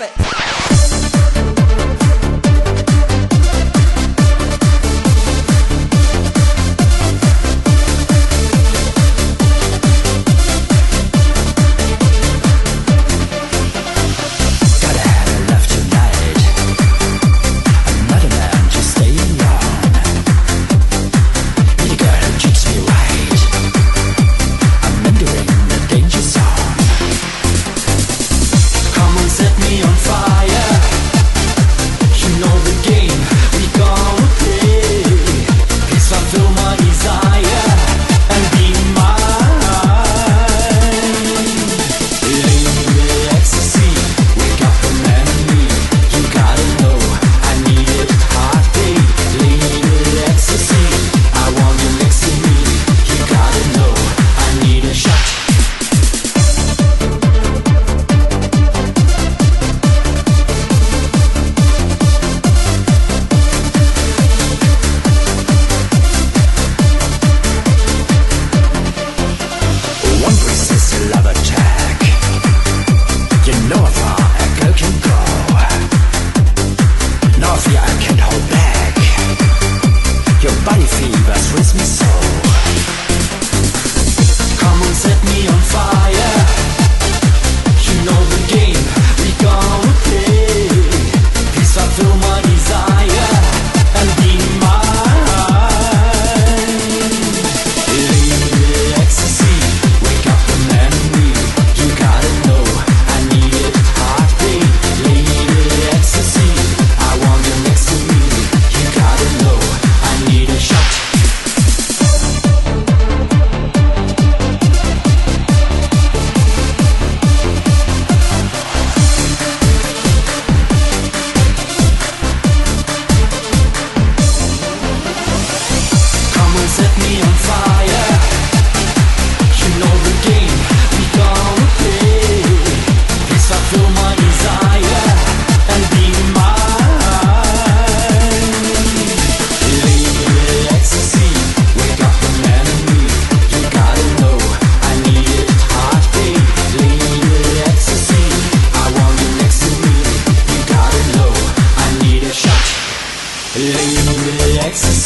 puppets.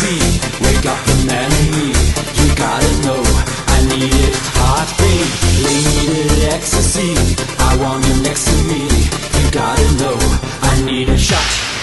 Ecstasy, wake up the man in me. You gotta know, I need it heartbeat. Lady ecstasy, I want you next to me. You gotta know, I need a shot.